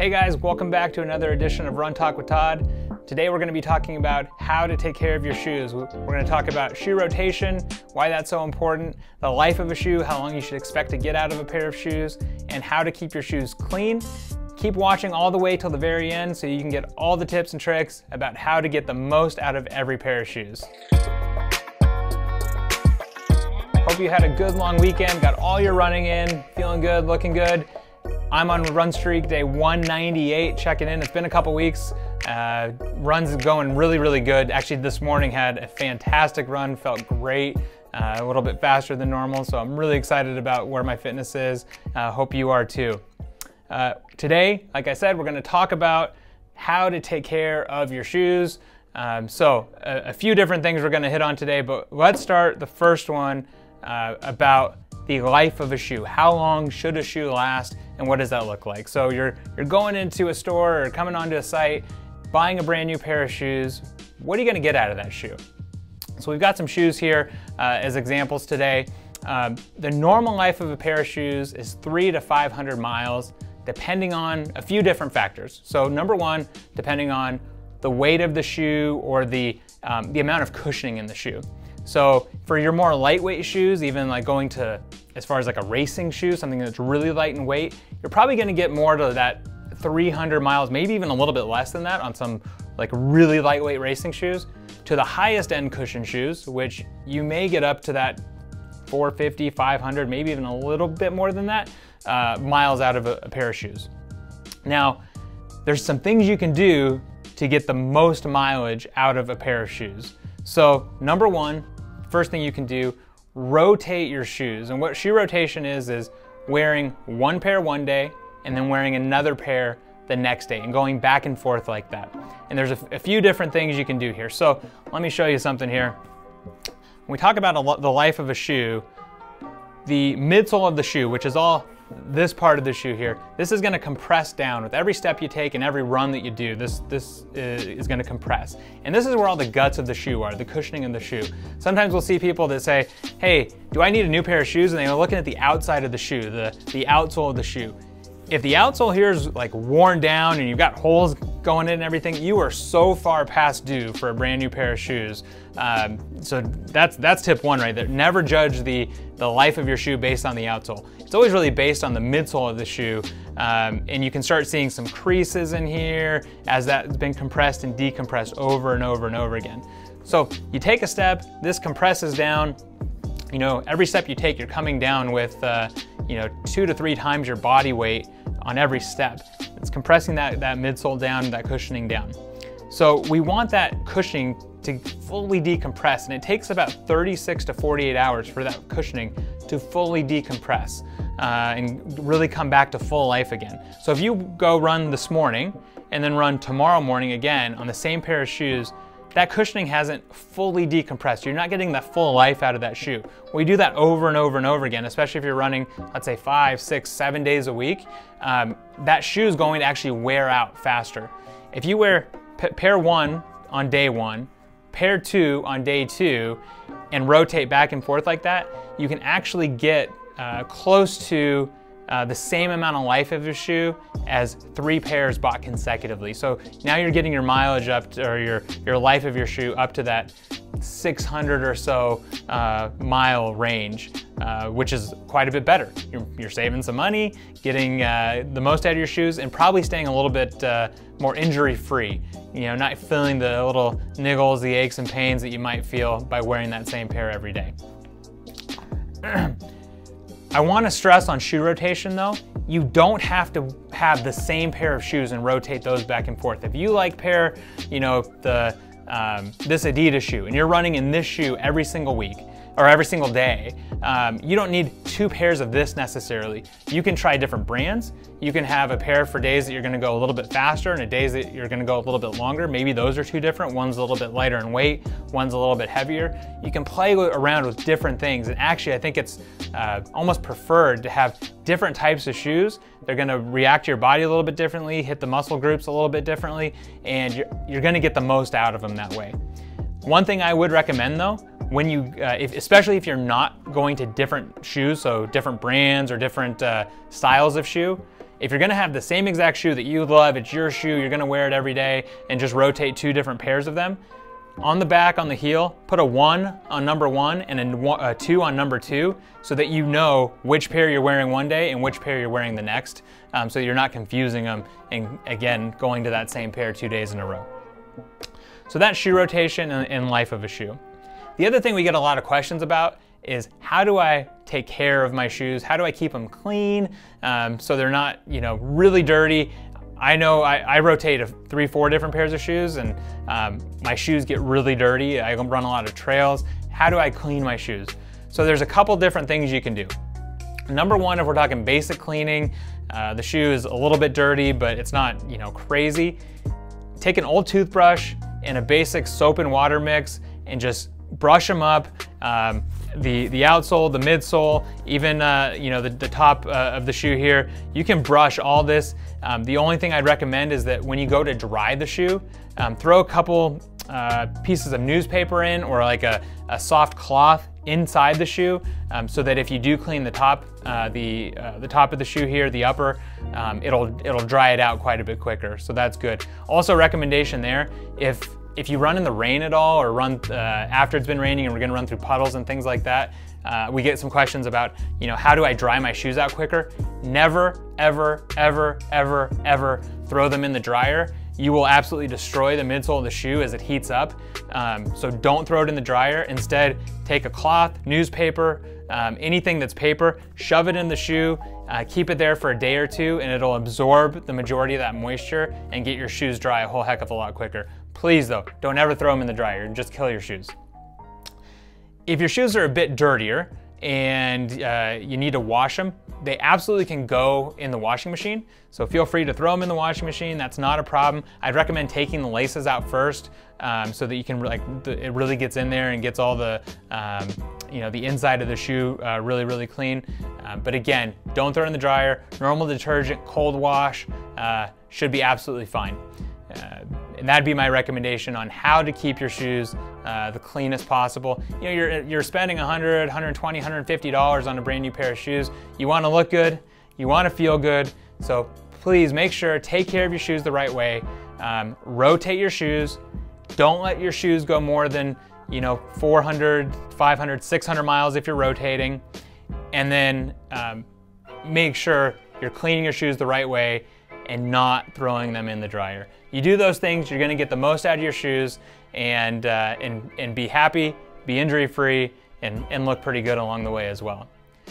Hey guys, welcome back to another edition of Run Talk with Todd. Today we're going to be talking about how to take care of your shoes. We're going to talk about shoe rotation, why that's so important, the life of a shoe, how long you should expect to get out of a pair of shoes, and how to keep your shoes clean. Keep watching all the way till the very end so you can get all the tips and tricks about how to get the most out of every pair of shoes. Hope you had a good long weekend, got all your running in, feeling good, looking good. I'm on run streak day 198, checking in. It's been a couple weeks. Uh, runs going really, really good. Actually, this morning had a fantastic run, felt great. Uh, a little bit faster than normal, so I'm really excited about where my fitness is. Uh, hope you are too. Uh, today, like I said, we're going to talk about how to take care of your shoes. Um, so, a, a, few different things we're going to hit on today, but let's start the first one uh, about the life of a shoe. How long should a shoe last and what does that look like? So you're, you're going into a store or coming onto a site, buying a brand new pair of shoes. What are you gonna get out of that shoe? So we've got some shoes here uh, as examples today. Um, the normal life of a pair of shoes is three to 500 miles, depending on a few different factors. So number one, depending on the weight of the shoe or the, um, the amount of cushioning in the shoe. So for your more lightweight shoes, even like going to as far as like a racing shoe, something that's really light in weight, you're probably gonna get more to that 300 miles, maybe even a little bit less than that on some like really lightweight racing shoes, to the highest end cushion shoes, which you may get up to that 450, 500, maybe even a little bit more than that, uh, miles out of a, a pair of shoes. Now, there's some things you can do to get the most mileage out of a pair of shoes. So number one, first thing you can do, rotate your shoes. And what shoe rotation is, is wearing one pair one day and then wearing another pair the next day and going back and forth like that. And there's a, a few different things you can do here. So let me show you something here. When we talk about the life of a shoe, the midsole of the shoe, which is all this part of the shoe here, this is gonna compress down with every step you take and every run that you do, this, this uh, is gonna compress. And this is where all the guts of the shoe are, the cushioning of the shoe. Sometimes we'll see people that say, hey, do I need a new pair of shoes? And they're looking at the outside of the shoe, the, the outsole of the shoe. If the outsole here is like worn down and you've got holes going in and everything, you are so far past due for a brand new pair of shoes. Um, so that's that's tip one right there. Never judge the, the life of your shoe based on the outsole. It's always really based on the midsole of the shoe. Um, and you can start seeing some creases in here as that's been compressed and decompressed over and over and over again. So you take a step, this compresses down, you know, every step you take, you're coming down with, uh, you know, two to three times your body weight on every step. It's compressing that, that midsole down, that cushioning down. So we want that cushioning to fully decompress and it takes about 36 to 48 hours for that cushioning to fully decompress uh, and really come back to full life again. So if you go run this morning and then run tomorrow morning again on the same pair of shoes, that cushioning hasn't fully decompressed. You're not getting the full life out of that shoe. We do that over and over and over again, especially if you're running, let's say five, six, seven days a week, um, that shoe is going to actually wear out faster. If you wear pair one on day one, pair two on day two, and rotate back and forth like that, you can actually get uh, close to uh, the same amount of life of your shoe as three pairs bought consecutively. So now you're getting your mileage up to, or your, your life of your shoe up to that 600 or so uh, mile range, uh, which is quite a bit better. You're, you're saving some money, getting uh, the most out of your shoes, and probably staying a little bit uh, more injury free. You know, not feeling the little niggles, the aches and pains that you might feel by wearing that same pair every day. I want to stress on shoe rotation though, you don't have to have the same pair of shoes and rotate those back and forth. If you like pair, you know, the um, this Adidas shoe and you're running in this shoe every single week, or every single day. Um, you don't need two pairs of this necessarily. You can try different brands. You can have a pair for days that you're gonna go a little bit faster and a days that you're gonna go a little bit longer. Maybe those are two different. One's a little bit lighter in weight, one's a little bit heavier. You can play around with different things. And actually, I think it's uh, almost preferred to have different types of shoes. They're gonna react to your body a little bit differently, hit the muscle groups a little bit differently, and you're, you're gonna get the most out of them that way. One thing I would recommend though, when you, uh, if, especially if you're not going to different shoes, so different brands or different uh, styles of shoe, If you're gonna have the same exact shoe that you love, it's your shoe, you're gonna wear it every day, and just rotate two different pairs of them, on the back, on the heel, put a one on number one and a, two on number two so that you know which pair you're wearing one day and which pair you're wearing the next. Um, so you're not confusing them and again, going to that same pair two days in a row. So that's shoe rotation and life of a shoe. The other thing we get a lot of questions about is how do I take care of my shoes? How do I keep them clean um, so they're not, you know, really dirty? I know I, I rotate three, four different pairs of shoes and um, my shoes get really dirty. I run a lot of trails. How do I clean my shoes? So there's a couple different things you can do. Number one, if we're talking basic cleaning, uh, the shoe is a little bit dirty, but it's not, you know, crazy. Take an old toothbrush and a basic soap and water mix and just brush them up. Um, the, the outsole, the midsole, even uh, you know the, the top uh, of the shoe here, you can brush all this. Um, the only thing I'd recommend is that when you go to dry the shoe, um, throw a couple uh, pieces of newspaper in or like a, a soft cloth inside the shoe um, so that if you do clean the top, uh, the, uh, the top of the shoe here, the upper, um, it'll, it'll dry it out quite a bit quicker. So that's good. Also recommendation there, if if you run in the rain at all or run uh, after it's been raining and we're gonna run through puddles and things like that, uh, we get some questions about, you know, how do I dry my shoes out quicker? Never, ever, ever, ever, ever throw them in the dryer. You will absolutely destroy the midsole of the shoe as it heats up. Um, so don't throw it in the dryer. Instead, take a cloth, newspaper, um, anything that's paper, shove it in the shoe, uh, keep it there for a day or two, and it'll absorb the majority of that moisture and get your shoes dry a whole heck of a lot quicker. Please though, don't ever throw them in the dryer just kill your shoes. If your shoes are a bit dirtier and uh, you need to wash them, they absolutely can go in the washing machine. So feel free to throw them in the washing machine. That's not a problem. I'd recommend taking the laces out first um, so that you can like it really gets in there and gets all the um, you know the inside of the shoe uh, really really clean. Um, but again, don't throw it in the dryer. Normal detergent, cold wash uh, should be absolutely fine. Uh, and that'd be my recommendation on how to keep your shoes uh, the cleanest possible. You know, you're, you're spending 100, 120, 150 dollars on a brand new pair of shoes. You want to look good, you want to feel good. So please make sure take care of your shoes the right way. Um, rotate your shoes. Don't let your shoes go more than you know 400, 500, 600 miles if you're rotating. And then um, make sure you're cleaning your shoes the right way and not throwing them in the dryer. You do those things, you're gonna get the most out of your shoes and, uh, and, and be happy, be injury free, and, and look pretty good along the way as well.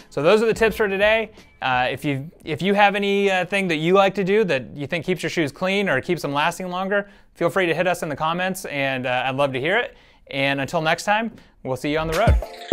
So those are the tips for today. Uh, if you if you have anything uh, that you like to do that you think keeps your shoes clean or keeps them lasting longer, feel free to hit us in the comments, and uh, I'd love to hear it. And until next time, we'll see you on the road.